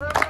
शेर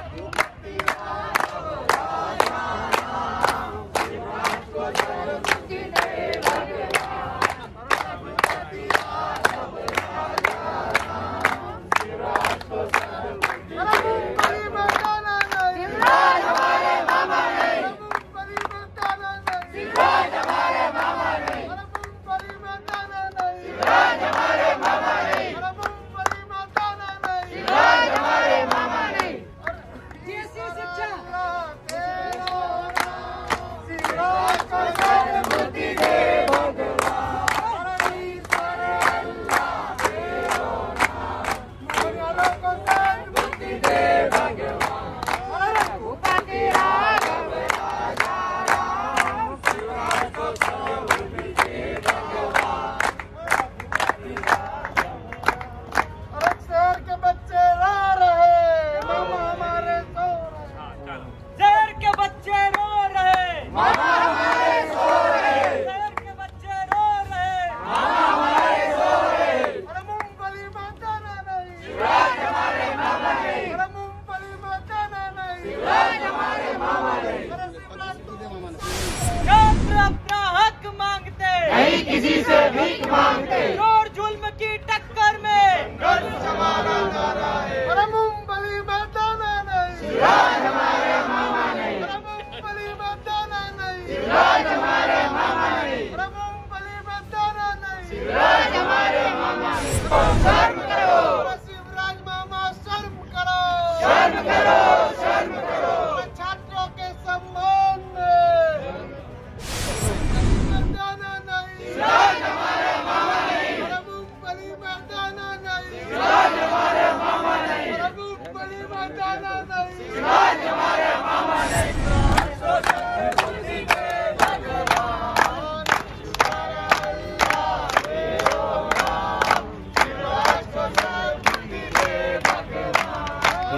नहीं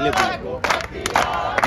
अरे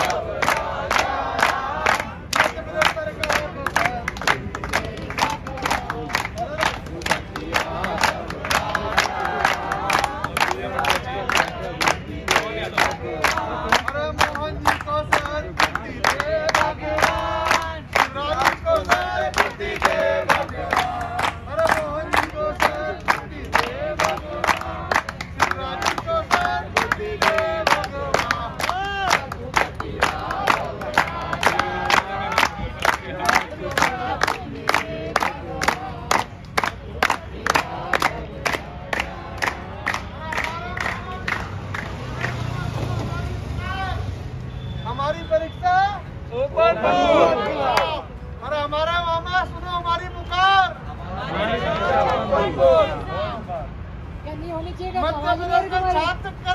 नहीं होनी चाहिए मध्य प्रदेश के छात्र करे पुकार